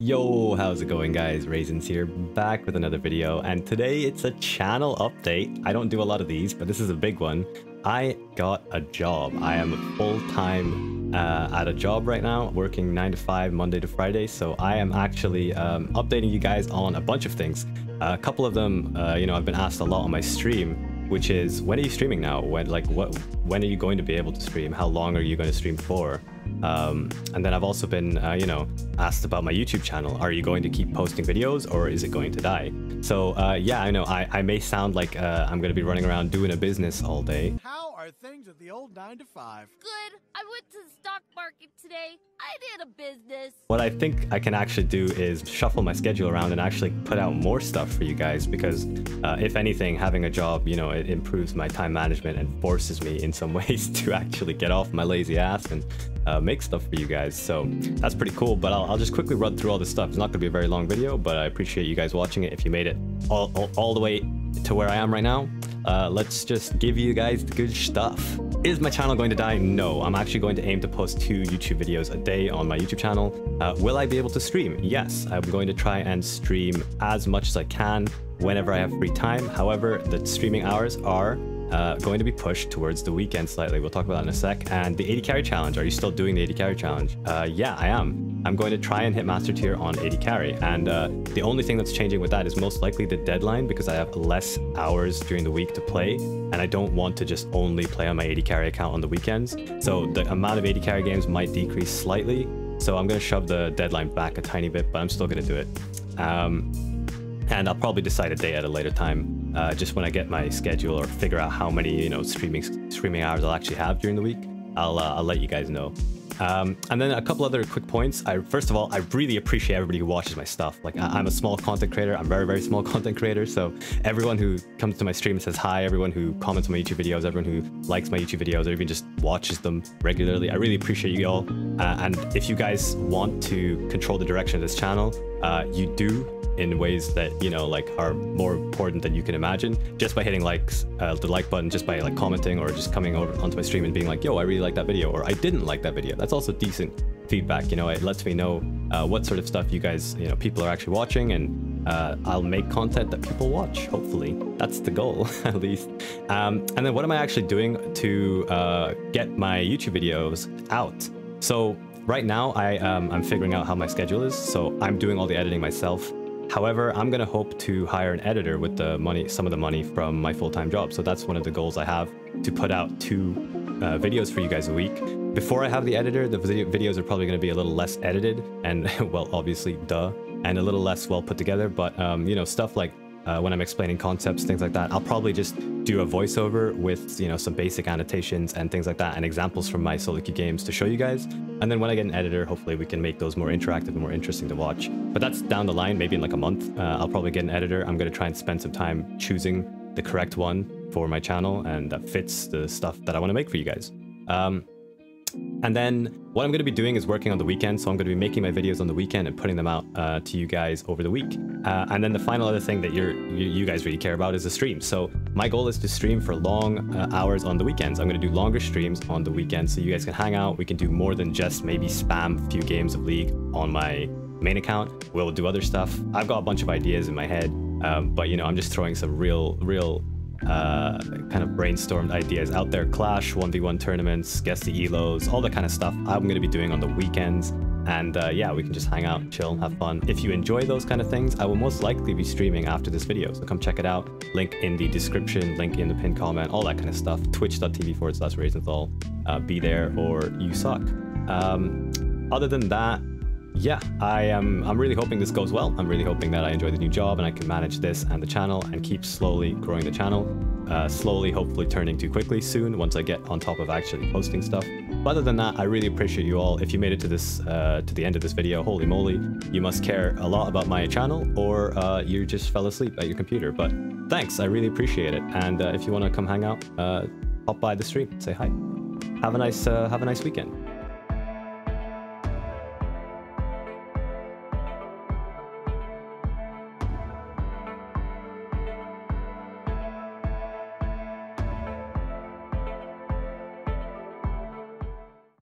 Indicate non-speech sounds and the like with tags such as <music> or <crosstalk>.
Yo, how's it going guys? Raizins here, back with another video, and today it's a channel update. I don't do a lot of these, but this is a big one. I got a job. I am full-time uh, at a job right now, working 9 to 5, Monday to Friday, so I am actually um, updating you guys on a bunch of things. Uh, a couple of them, uh, you know, I've been asked a lot on my stream, which is, when are you streaming now? When, like, what? when are you going to be able to stream? How long are you going to stream for? Um, and then I've also been, uh, you know, asked about my YouTube channel. Are you going to keep posting videos or is it going to die? So uh, yeah, I know I, I may sound like uh, I'm going to be running around doing a business all day. How old 9 to 5? Good. I went to the stock market today. I did a business. What I think I can actually do is shuffle my schedule around and actually put out more stuff for you guys because uh, if anything, having a job, you know, it improves my time management and forces me in some <laughs> ways to actually get off my lazy ass and uh, make stuff for you guys. So that's pretty cool, but I'll, I'll, just quickly run through all this stuff. It's not going to be a very long video, but I appreciate you guys watching it. If you made it all, all, all the way to where I am right now, uh, let's just give you guys the good stuff. Is my channel going to die? No, I'm actually going to aim to post two YouTube videos a day on my YouTube channel. Uh, will I be able to stream? Yes, I'm going to try and stream as much as I can whenever I have free time. However, the streaming hours are uh, going to be pushed towards the weekend slightly. We'll talk about that in a sec. And the AD carry challenge. Are you still doing the AD carry challenge? Uh, yeah, I am. I'm going to try and hit master tier on AD carry. And uh, the only thing that's changing with that is most likely the deadline because I have less hours during the week to play. And I don't want to just only play on my AD carry account on the weekends. So the amount of AD carry games might decrease slightly. So I'm going to shove the deadline back a tiny bit, but I'm still going to do it. Um, and I'll probably decide a day at a later time, uh, just when I get my schedule or figure out how many you know streaming streaming hours I'll actually have during the week. I'll uh, I'll let you guys know. Um, and then a couple other quick points. I first of all, I really appreciate everybody who watches my stuff. Like I, am a small content creator. I'm very very small <laughs> content creator. So everyone who comes to my stream and says hi, everyone who comments on my YouTube videos, everyone who likes my YouTube videos, or even just watches them regularly, I really appreciate you all. Uh, and if you guys want to control the direction of this channel, uh, you do in ways that you know like are more important than you can imagine just by hitting likes uh, the like button just by like commenting or just coming over onto my stream and being like yo i really like that video or i didn't like that video. That's also decent feedback you know it lets me know uh, what sort of stuff you guys you know people are actually watching and uh, i'll make content that people watch hopefully. That's the goal <laughs> at least. Um, and then what am i actually doing to uh, get my youtube videos out? So right now I, um, I'm figuring out how my schedule is, so I'm doing all the editing myself. However, I'm going to hope to hire an editor with the money, some of the money from my full-time job. So that's one of the goals I have to put out two uh, videos for you guys a week. Before I have the editor, the video videos are probably going to be a little less edited and, <laughs> well, obviously, duh, and a little less well put together. But, um, you know, stuff like uh, when I'm explaining concepts, things like that. I'll probably just do a voiceover with, you know, some basic annotations and things like that and examples from my queue games to show you guys. And then when I get an editor, hopefully we can make those more interactive and more interesting to watch. But that's down the line, maybe in like a month. Uh, I'll probably get an editor. I'm going to try and spend some time choosing the correct one for my channel and that fits the stuff that I want to make for you guys. Um, and then what I'm going to be doing is working on the weekend. So I'm going to be making my videos on the weekend and putting them out uh, to you guys over the week. Uh, and then the final other thing that you, you, guys really care about is the stream. So my goal is to stream for long uh, hours on the weekends. I'm going to do longer streams on the weekends so you guys can hang out. We can do more than just maybe spam a few games of League on my main account. We'll do other stuff. I've got a bunch of ideas in my head. Um, but you know, I'm just throwing some real, real uh, kind of brainstormed ideas out there. Clash, 1v1 tournaments, guess the elos, all that kind of stuff I'm going to be doing on the weekends. And uh, yeah, we can just hang out, chill, have fun. If you enjoy those kind of things, I will most likely be streaming after this video. So come check it out. Link in the description, link in the pinned comment, all that kind of stuff. Twitch.tv forward slash RaizinsLoL. Uh, be there or you suck. Um, other than that, yeah, I am. I'm really hoping this goes well. I'm really hoping that I enjoy the new job and I can manage this and the channel and keep slowly growing the channel. Uh, slowly, hopefully turning too quickly soon once I get on top of actually posting stuff. But other than that, I really appreciate you all. If you made it to this, uh, to the end of this video, holy moly, you must care a lot about my channel or uh, you just fell asleep at your computer. But thanks, I really appreciate it. And uh, if you want to come hang out, uh, pop by the stream, say hi. Have a nice, uh, have a nice weekend.